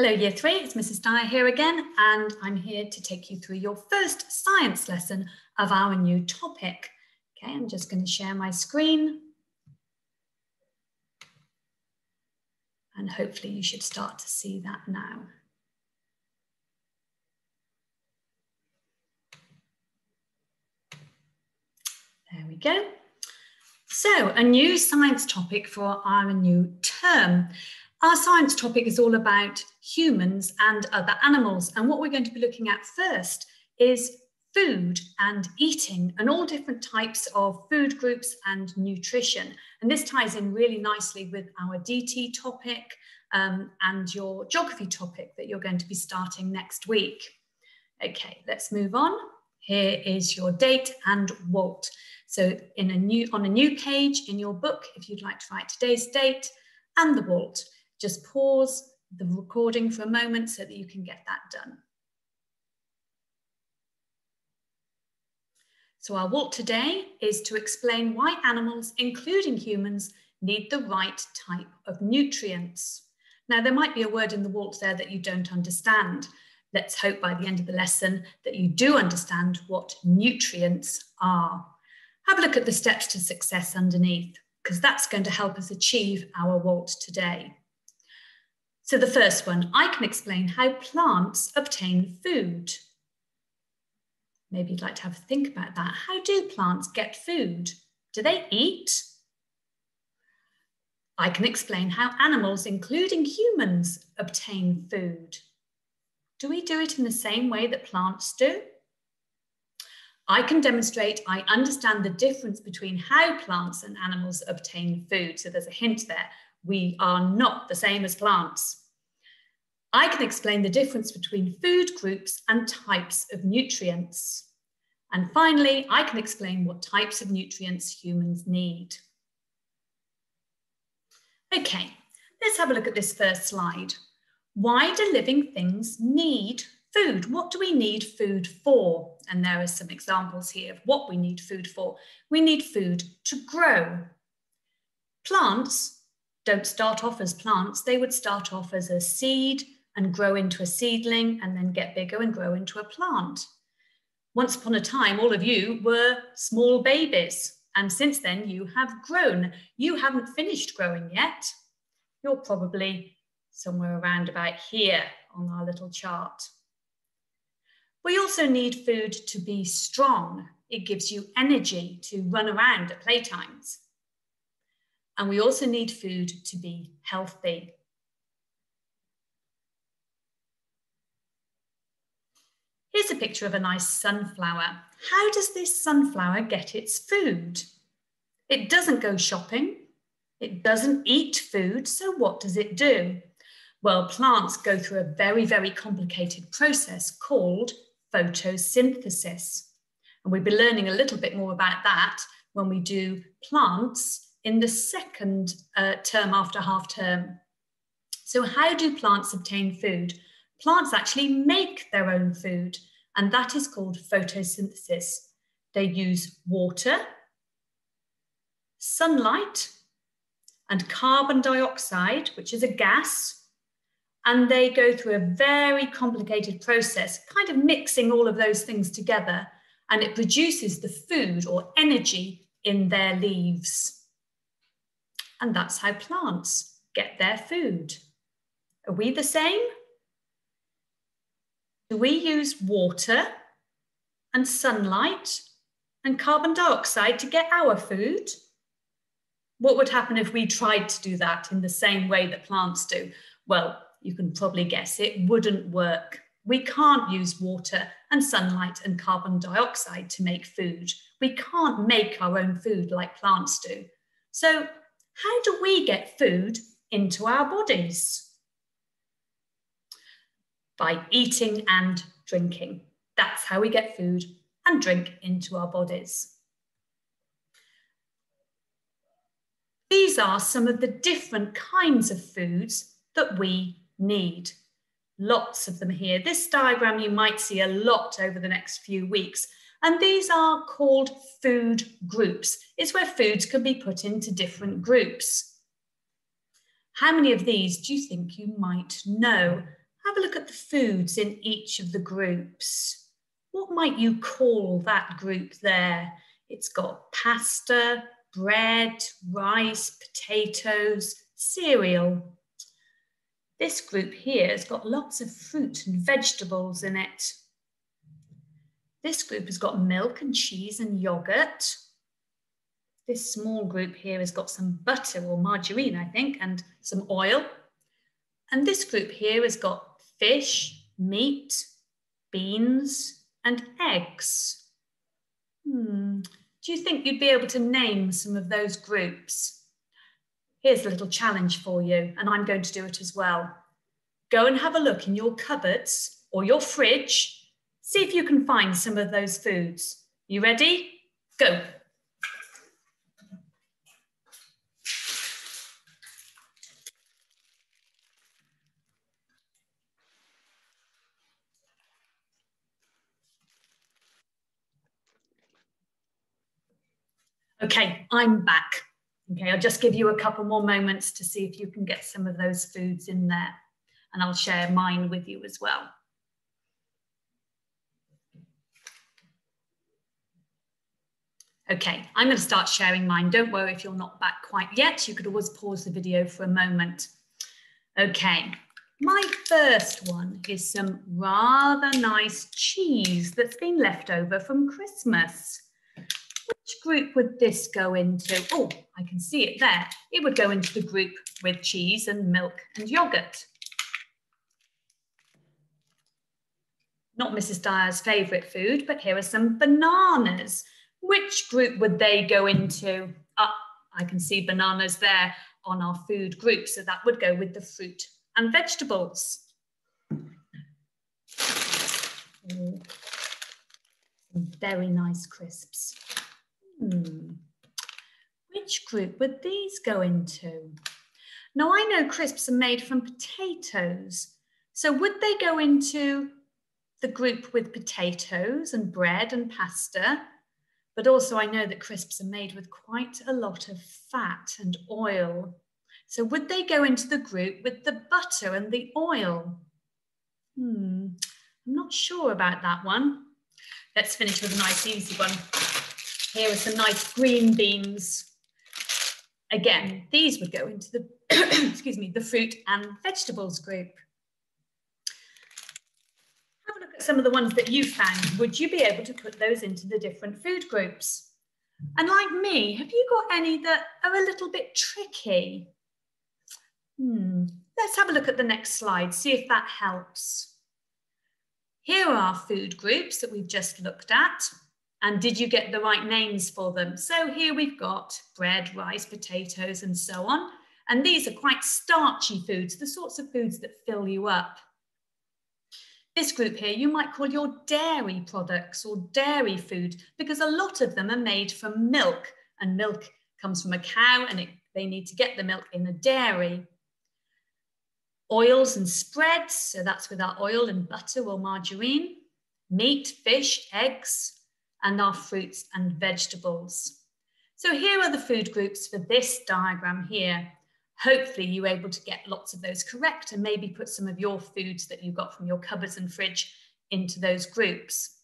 Hello Year 3, it's Mrs Dyer here again and I'm here to take you through your first science lesson of our new topic. Okay, I'm just going to share my screen and hopefully you should start to see that now. There we go. So a new science topic for our new term. Our science topic is all about humans and other animals. And what we're going to be looking at first is food and eating and all different types of food groups and nutrition. And this ties in really nicely with our DT topic um, and your geography topic that you're going to be starting next week. Okay, let's move on. Here is your date and WALT. So in a new, on a new page in your book, if you'd like to write today's date and the WALT, just pause the recording for a moment so that you can get that done. So our WALT today is to explain why animals, including humans, need the right type of nutrients. Now, there might be a word in the WALT there that you don't understand. Let's hope by the end of the lesson that you do understand what nutrients are. Have a look at the steps to success underneath, because that's going to help us achieve our WALT today. So the first one, I can explain how plants obtain food. Maybe you'd like to have a think about that. How do plants get food? Do they eat? I can explain how animals, including humans, obtain food. Do we do it in the same way that plants do? I can demonstrate I understand the difference between how plants and animals obtain food. So there's a hint there. We are not the same as plants. I can explain the difference between food groups and types of nutrients. And finally, I can explain what types of nutrients humans need. Okay, let's have a look at this first slide. Why do living things need food? What do we need food for? And there are some examples here of what we need food for. We need food to grow. Plants don't start off as plants, they would start off as a seed and grow into a seedling and then get bigger and grow into a plant. Once upon a time, all of you were small babies. And since then, you have grown. You haven't finished growing yet. You're probably somewhere around about here on our little chart. We also need food to be strong. It gives you energy to run around at playtimes. And we also need food to be healthy. Here's a picture of a nice sunflower. How does this sunflower get its food? It doesn't go shopping. It doesn't eat food. So what does it do? Well, plants go through a very, very complicated process called photosynthesis. And we'll be learning a little bit more about that when we do plants in the second uh, term after half term. So how do plants obtain food? Plants actually make their own food, and that is called photosynthesis. They use water, sunlight, and carbon dioxide, which is a gas, and they go through a very complicated process, kind of mixing all of those things together, and it produces the food or energy in their leaves. And that's how plants get their food. Are we the same? Do we use water and sunlight and carbon dioxide to get our food? What would happen if we tried to do that in the same way that plants do? Well, you can probably guess it wouldn't work. We can't use water and sunlight and carbon dioxide to make food. We can't make our own food like plants do. So, how do we get food into our bodies? by eating and drinking. That's how we get food and drink into our bodies. These are some of the different kinds of foods that we need. Lots of them here. This diagram you might see a lot over the next few weeks. And these are called food groups. It's where foods can be put into different groups. How many of these do you think you might know? Have a look at the foods in each of the groups. What might you call that group there? It's got pasta, bread, rice, potatoes, cereal. This group here has got lots of fruit and vegetables in it. This group has got milk and cheese and yogurt. This small group here has got some butter or margarine, I think, and some oil. And this group here has got fish, meat, beans, and eggs. Hmm. Do you think you'd be able to name some of those groups? Here's a little challenge for you, and I'm going to do it as well. Go and have a look in your cupboards or your fridge. See if you can find some of those foods. You ready? Go. Okay, I'm back. Okay, I'll just give you a couple more moments to see if you can get some of those foods in there and I'll share mine with you as well. Okay, I'm going to start sharing mine. Don't worry if you're not back quite yet. You could always pause the video for a moment. Okay, my first one is some rather nice cheese that's been left over from Christmas. Which group would this go into? Oh, I can see it there. It would go into the group with cheese and milk and yogurt. Not Mrs. Dyer's favourite food, but here are some bananas. Which group would they go into? Ah, I can see bananas there on our food group, so that would go with the fruit and vegetables. Very nice crisps. Hmm. Which group would these go into? Now I know crisps are made from potatoes. So would they go into the group with potatoes and bread and pasta? But also I know that crisps are made with quite a lot of fat and oil. So would they go into the group with the butter and the oil? Hmm, I'm not sure about that one. Let's finish with a nice easy one. Here are some nice green beans. Again, these would go into the, excuse me, the fruit and vegetables group. Have a look at some of the ones that you found. Would you be able to put those into the different food groups? And like me, have you got any that are a little bit tricky? Hmm. Let's have a look at the next slide, see if that helps. Here are our food groups that we've just looked at. And did you get the right names for them? So here we've got bread, rice, potatoes, and so on. And these are quite starchy foods, the sorts of foods that fill you up. This group here, you might call your dairy products or dairy food because a lot of them are made from milk and milk comes from a cow and it, they need to get the milk in a dairy. Oils and spreads, so that's with our oil and butter or margarine. Meat, fish, eggs, and our fruits and vegetables. So here are the food groups for this diagram here. Hopefully you were able to get lots of those correct and maybe put some of your foods that you got from your cupboards and fridge into those groups.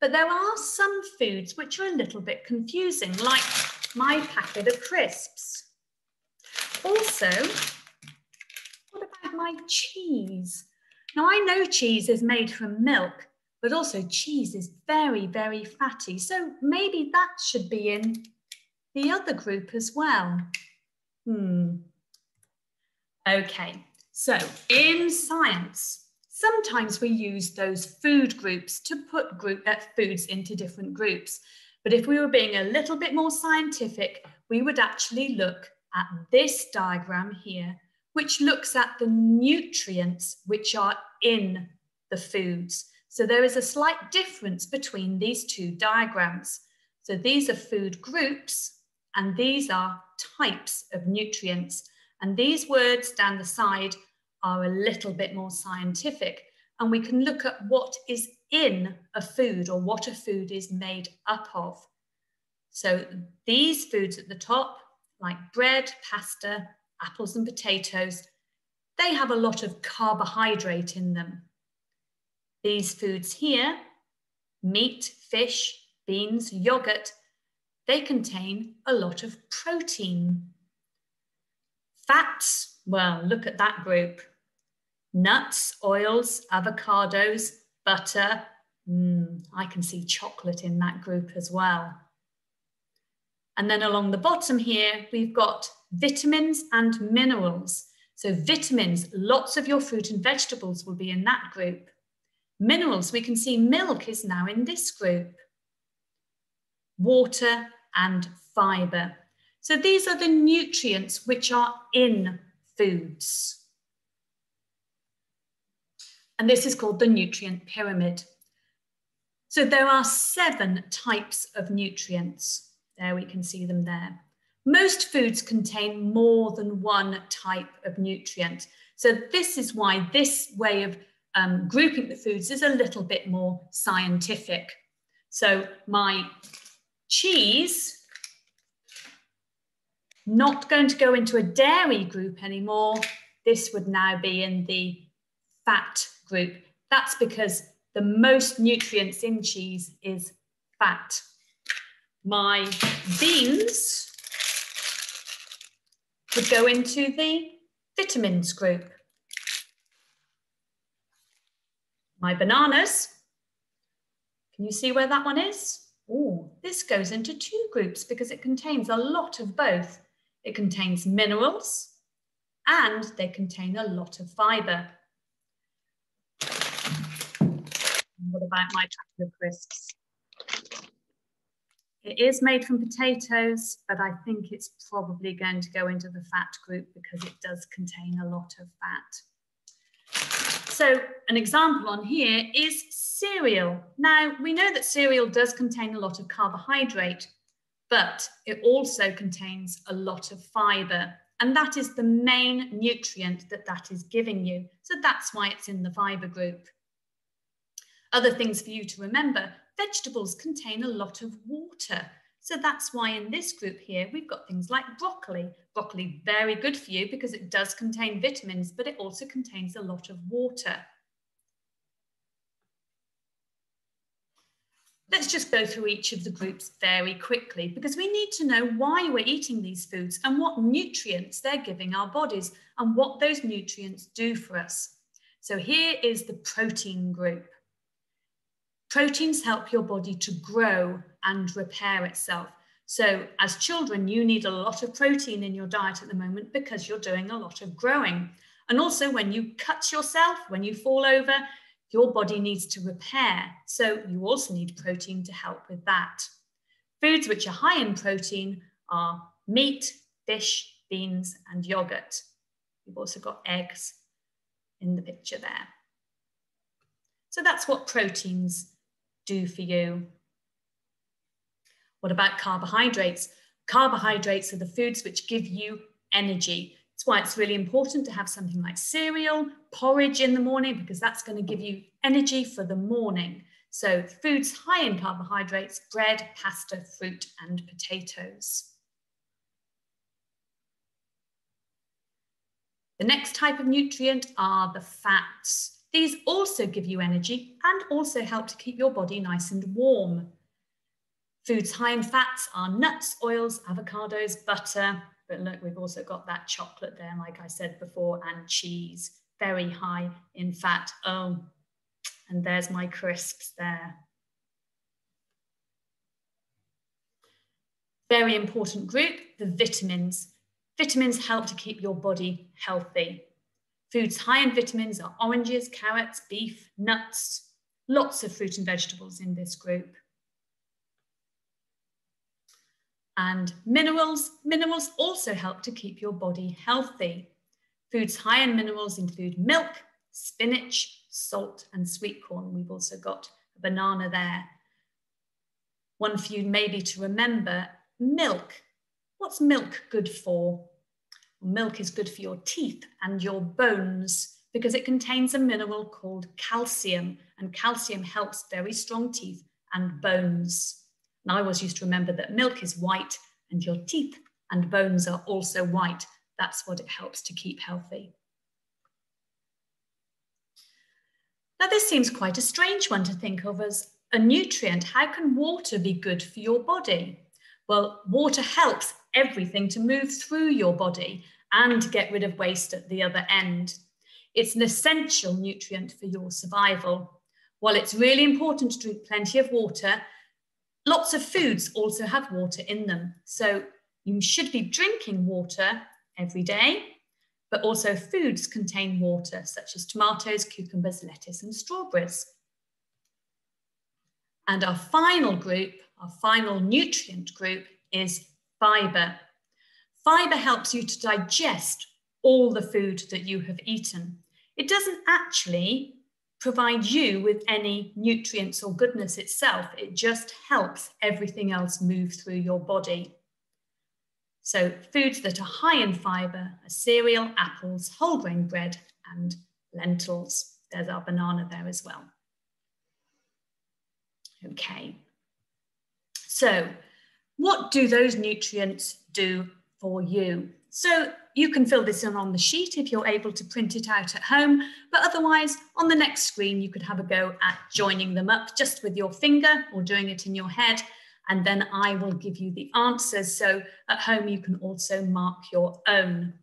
But there are some foods which are a little bit confusing, like my packet of crisps. Also, what about my cheese? Now I know cheese is made from milk, but also cheese is very, very fatty. So maybe that should be in the other group as well. Hmm. Okay, so in science, sometimes we use those food groups to put group, uh, foods into different groups. But if we were being a little bit more scientific, we would actually look at this diagram here, which looks at the nutrients which are in the foods. So there is a slight difference between these two diagrams. So these are food groups and these are types of nutrients. And these words down the side are a little bit more scientific. And we can look at what is in a food or what a food is made up of. So these foods at the top, like bread, pasta, apples and potatoes, they have a lot of carbohydrate in them. These foods here, meat, fish, beans, yogurt, they contain a lot of protein. Fats, well, look at that group. Nuts, oils, avocados, butter. Mm, I can see chocolate in that group as well. And then along the bottom here, we've got vitamins and minerals. So vitamins, lots of your fruit and vegetables will be in that group. Minerals, we can see milk is now in this group. Water and fiber. So these are the nutrients which are in foods. And this is called the nutrient pyramid. So there are seven types of nutrients. There we can see them there. Most foods contain more than one type of nutrient. So this is why this way of um, grouping the foods is a little bit more scientific. So my cheese, not going to go into a dairy group anymore. This would now be in the fat group. That's because the most nutrients in cheese is fat. My beans would go into the vitamins group. My bananas, can you see where that one is? Oh, this goes into two groups because it contains a lot of both. It contains minerals and they contain a lot of fiber. What about my packet of crisps? It is made from potatoes, but I think it's probably going to go into the fat group because it does contain a lot of fat. So an example on here is cereal. Now, we know that cereal does contain a lot of carbohydrate, but it also contains a lot of fiber. And that is the main nutrient that that is giving you. So that's why it's in the fiber group. Other things for you to remember, vegetables contain a lot of water. So that's why in this group here, we've got things like broccoli. Broccoli, very good for you because it does contain vitamins, but it also contains a lot of water. Let's just go through each of the groups very quickly because we need to know why we're eating these foods and what nutrients they're giving our bodies and what those nutrients do for us. So here is the protein group. Proteins help your body to grow and repair itself. So as children, you need a lot of protein in your diet at the moment because you're doing a lot of growing. And also when you cut yourself, when you fall over, your body needs to repair. So you also need protein to help with that. Foods which are high in protein are meat, fish, beans, and yogurt. We've also got eggs in the picture there. So that's what proteins do for you. What about carbohydrates? Carbohydrates are the foods which give you energy. That's why it's really important to have something like cereal, porridge in the morning, because that's going to give you energy for the morning. So foods high in carbohydrates, bread, pasta, fruit, and potatoes. The next type of nutrient are the fats. These also give you energy and also help to keep your body nice and warm. Foods high in fats are nuts, oils, avocados, butter, but look, we've also got that chocolate there, like I said before, and cheese, very high in fat. Oh, and there's my crisps there. Very important group, the vitamins. Vitamins help to keep your body healthy. Foods high in vitamins are oranges, carrots, beef, nuts, lots of fruit and vegetables in this group. And minerals, minerals also help to keep your body healthy. Foods high in minerals include milk, spinach, salt, and sweet corn. We've also got a banana there. One for you maybe to remember, milk. What's milk good for? Milk is good for your teeth and your bones because it contains a mineral called calcium, and calcium helps very strong teeth and bones. And I always used to remember that milk is white and your teeth and bones are also white. That's what it helps to keep healthy. Now, this seems quite a strange one to think of as a nutrient. How can water be good for your body? Well, water helps everything to move through your body and get rid of waste at the other end. It's an essential nutrient for your survival. While it's really important to drink plenty of water, lots of foods also have water in them. So you should be drinking water every day, but also foods contain water, such as tomatoes, cucumbers, lettuce, and strawberries. And our final group, our final nutrient group is fiber. Fiber helps you to digest all the food that you have eaten. It doesn't actually provide you with any nutrients or goodness itself. It just helps everything else move through your body. So foods that are high in fiber are cereal, apples, whole grain bread, and lentils. There's our banana there as well. Okay. So what do those nutrients do for you? So you can fill this in on the sheet if you're able to print it out at home, but otherwise on the next screen, you could have a go at joining them up just with your finger or doing it in your head. And then I will give you the answers. So at home, you can also mark your own.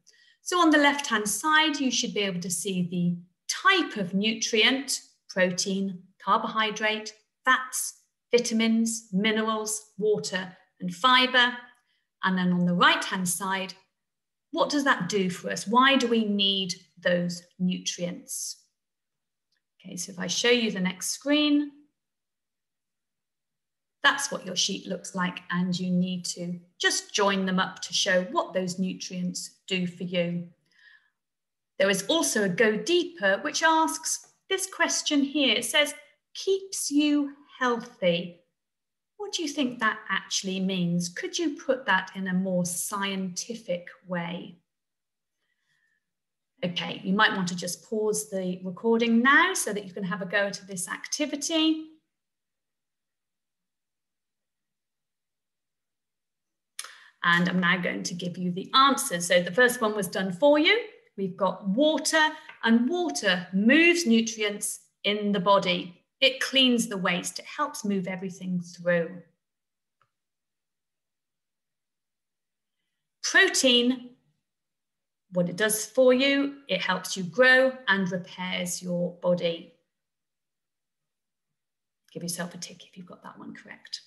So on the left-hand side, you should be able to see the type of nutrient, protein, carbohydrate, fats, vitamins, minerals, water, and fiber. And then on the right-hand side, what does that do for us? Why do we need those nutrients? Okay, so if I show you the next screen, that's what your sheet looks like and you need to just join them up to show what those nutrients do for you. There is also a go deeper, which asks this question here. It says, keeps you healthy. Do you think that actually means? Could you put that in a more scientific way? Okay, you might want to just pause the recording now so that you can have a go at this activity. And I'm now going to give you the answers. So the first one was done for you. We've got water and water moves nutrients in the body. It cleans the waste, it helps move everything through. Protein, what it does for you, it helps you grow and repairs your body. Give yourself a tick if you've got that one correct.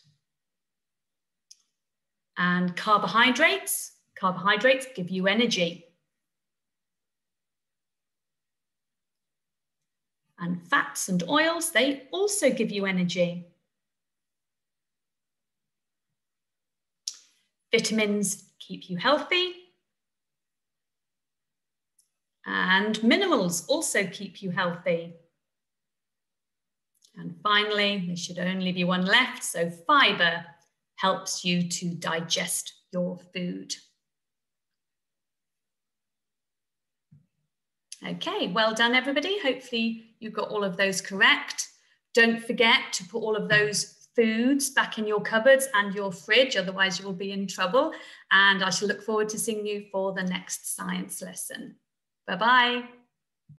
And carbohydrates, carbohydrates give you energy. And fats and oils, they also give you energy. Vitamins keep you healthy. And minerals also keep you healthy. And finally, there should only be one left. So fiber helps you to digest your food. Okay, well done everybody. Hopefully you got all of those correct. Don't forget to put all of those foods back in your cupboards and your fridge, otherwise you will be in trouble. And I shall look forward to seeing you for the next science lesson. Bye-bye.